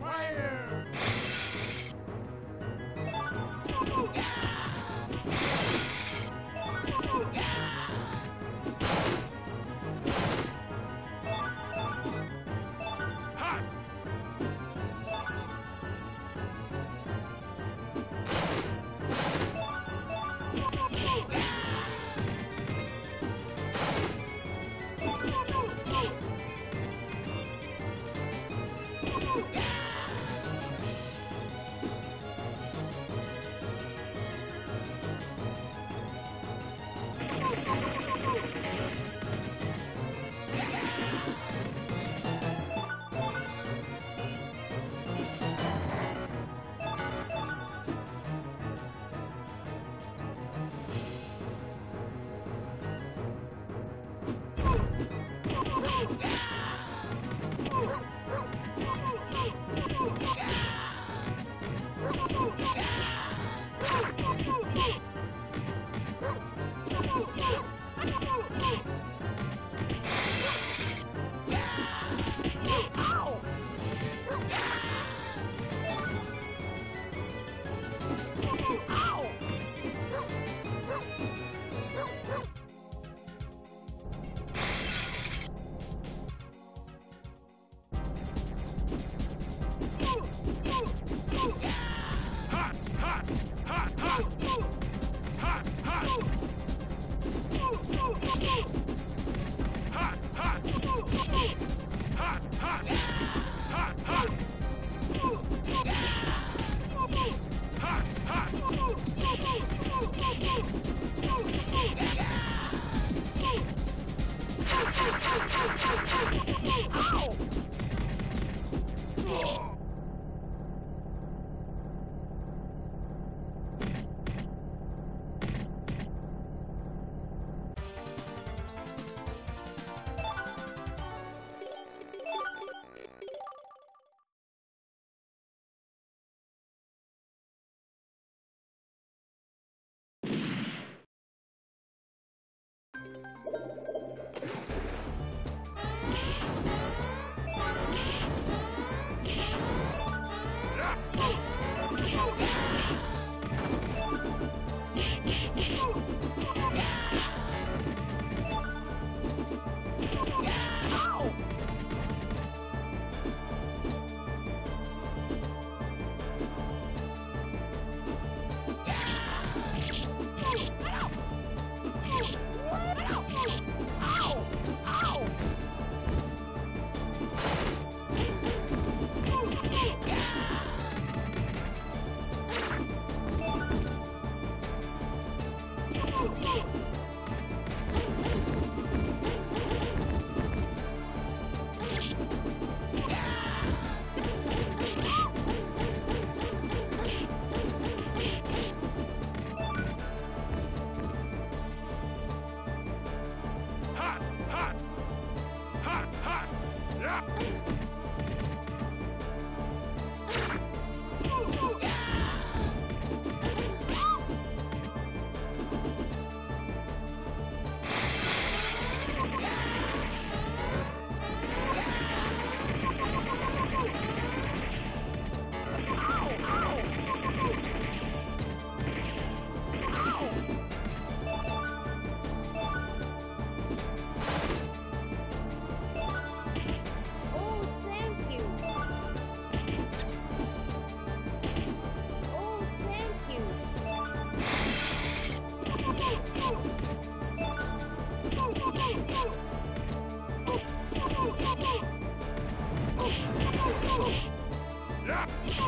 Fire! you Ha!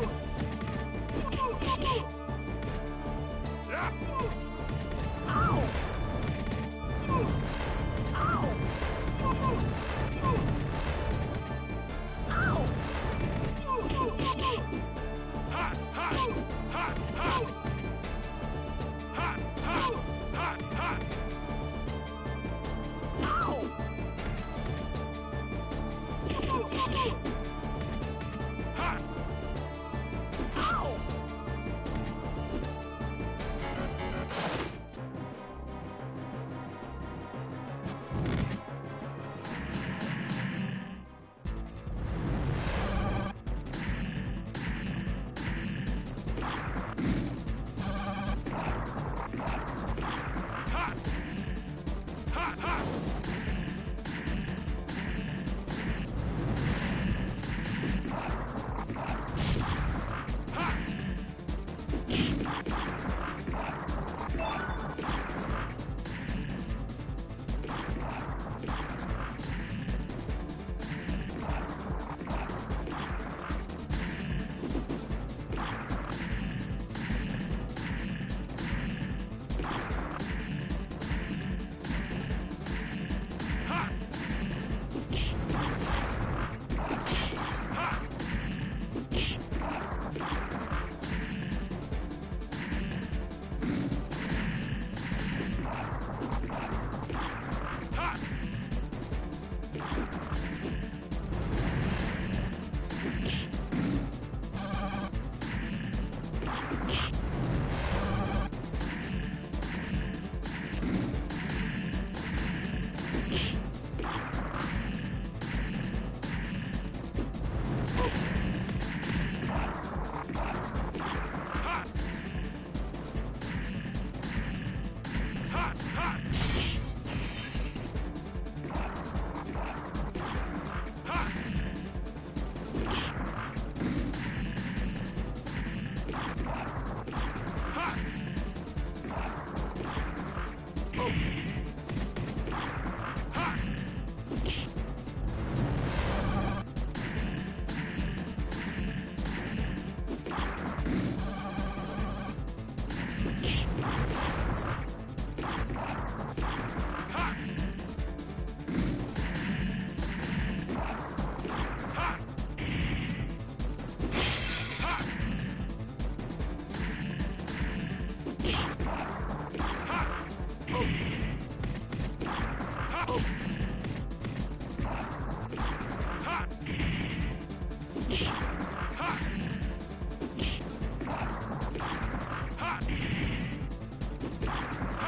Oh.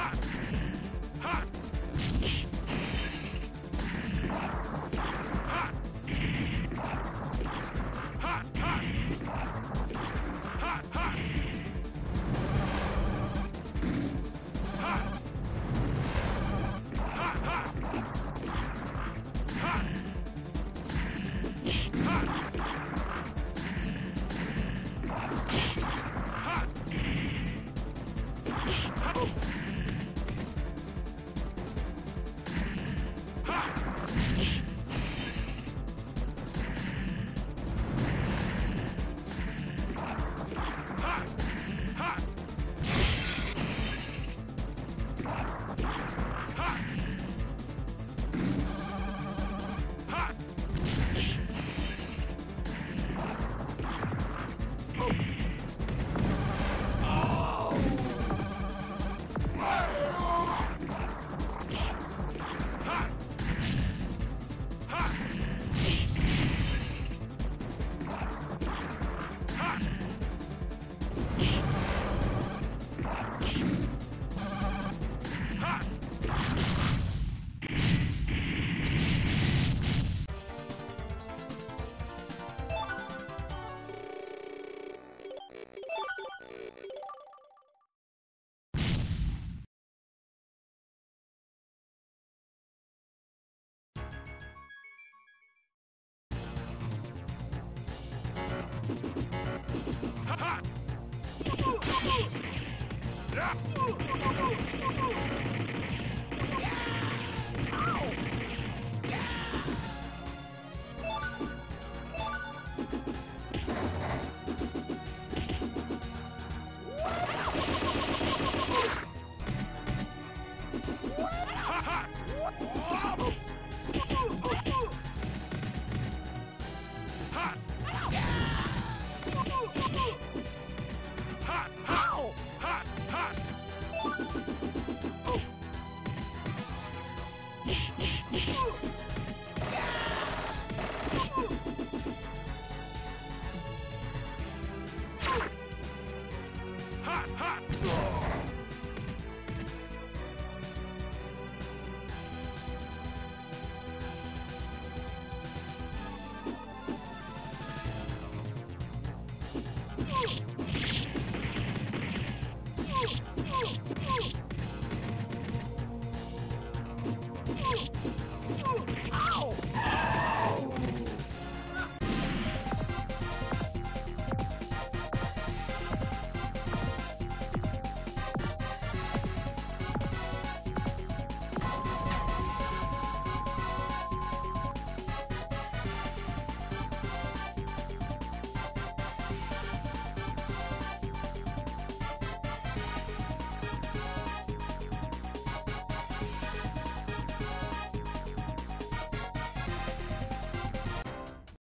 Ah! Yeah!